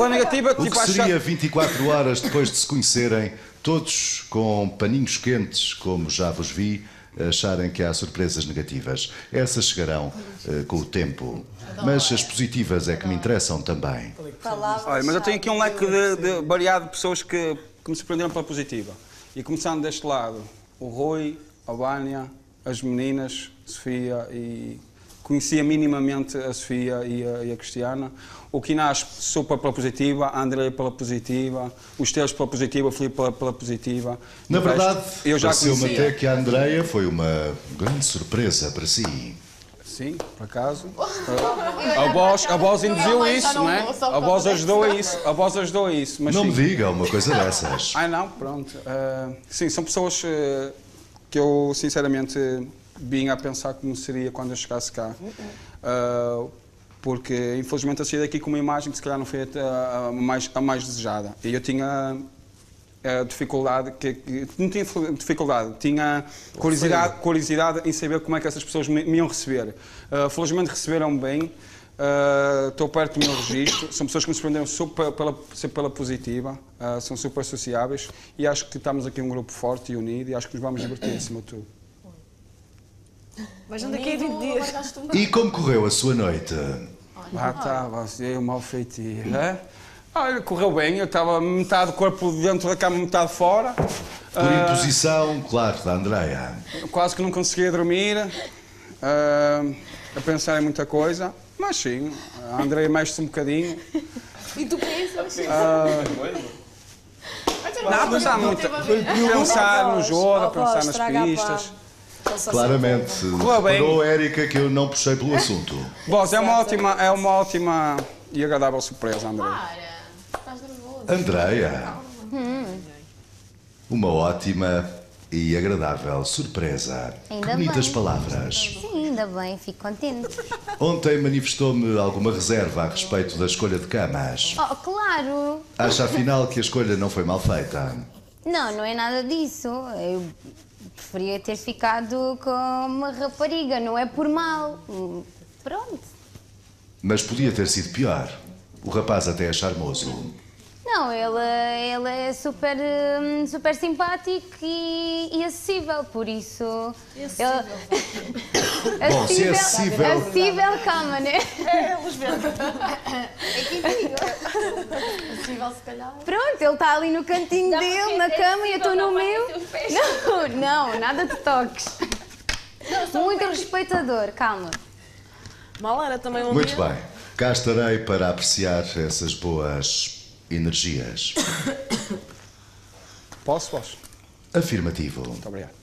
Pela negativa, O que tipo, acho seria 24 horas depois de se conhecerem, todos com paninhos quentes, como já vos vi, acharem que há surpresas negativas? Essas chegarão eh, com o tempo. Mas as positivas é que me interessam também. Olha, mas eu tenho aqui um leque de, de variado de pessoas que, que me surpreenderam pela positiva. E começando deste lado, o Rui, a Vânia, as meninas, Sofia e. Conhecia minimamente a Sofia e a, e a Cristiana. O Quinás super pela positiva, a André pela positiva, os Teus pela positiva, o Filipe pela, pela positiva. Na O resto, verdade, eu já conhecia. até que a Andreia foi uma grande surpresa para si. Sim, por acaso. A voz, a voz induziu isso, não é? A voz ajudou a isso. A voz ajudou a isso. Mas Não me diga uma coisa dessas. Ah, não, pronto. Ah, sim, são pessoas eh, que eu, sinceramente, vim a pensar como seria quando eu chegasse cá. Ah, porque, infelizmente, eu saí daqui com uma imagem que, se calhar, não foi a, a mais, a mais desejada. E eu tinha a dificuldade, que, que- não tinha dificuldade, tinha curiosidade, curiosidade em saber como é que essas pessoas me, me iam receber. Ah, felizmente receberam bem, Ah, estou perto do meu registro, são pessoas que me surpreenderam super pela, sempre pela positiva, ah, são super sociáveis e acho que estamos aqui um grupo forte e unido e acho que nos vamos divertir acima de tudo. Mas anda aqui 20 dias. E como correu a sua noite? Ah, tá, você é um mau feitio, é? Olha, correu bem, eu estava metade do corpo dentro da cama, metade fora. Por Ah, imposição, claro, da Andreia. Quase que não conseguia dormir, ah, a pensar em muita coisa, mas sim, a Andrea mexe-se um bocadinho. E tu pensas? Não, a pensar muito, a pensar no jogo, a pensar nas pistas. Claramente, Correu bem. reparou, Érica, que eu não puxei pelo assunto. Boss, é uma ótima, é uma ótima e agradável surpresa, André. Para, estás nervoso. Andreia. Uma ótima e agradável surpresa. Ainda que bonitas bem. palavras. Sim, ainda bem, fico contente. Ontem manifestou-me alguma reserva a respeito da escolha de camas. Oh, claro! Acha afinal que a escolha não foi mal feita? Não, não é nada disso. Eu preferia ter ficado com uma rapariga, não é por mal. Pronto. Mas podia ter sido pior. O rapaz até é charmoso. Não, ele, ele é super, hum, super simpático e, e acessível, por isso. Acessível. Ele... Bom, se é acessível- Acessível, calma, né? É, luz verde. É que digo. Possível, se calhar. Pronto, ele está ali no cantinho Não, dele, na é cama e eu estou no não meu. Não, não, nada de toques. Muito respeitador, calma. Mal era também um Muito dia. bem. Cá estarei para apreciar essas boas energias. Posso, posso? Afirmativo. Muito obrigado.